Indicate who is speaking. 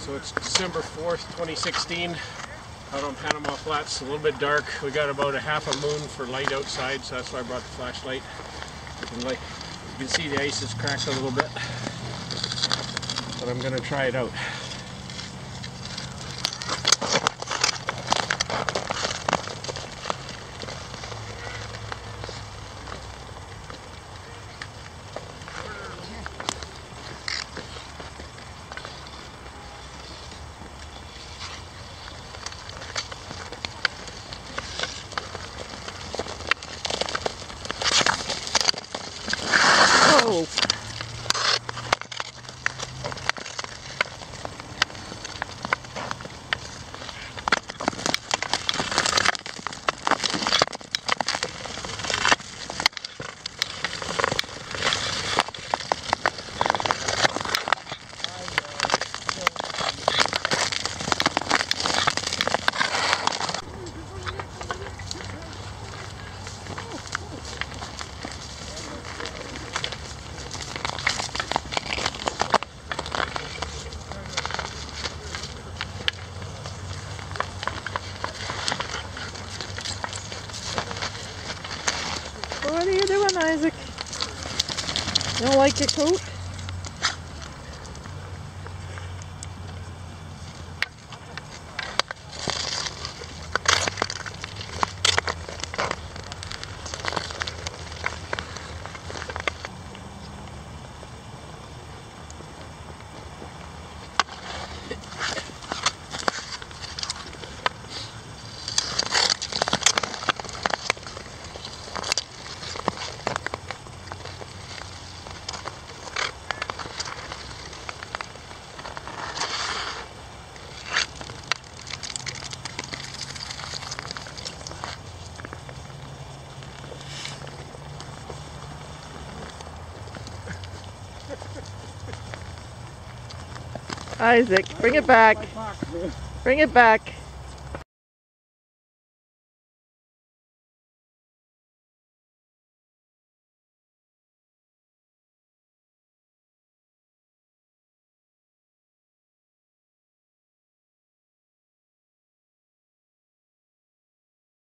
Speaker 1: So it's December 4th, 2016, out on Panama Flats. A little bit dark. We got about a half a moon for light outside, so that's why I brought the flashlight. You can, like, you can see the ice is cracked a little bit, but I'm to try it out.
Speaker 2: Oh. What are you doing, Isaac? You don't like your coat? Isaac, bring it back. Bring it back.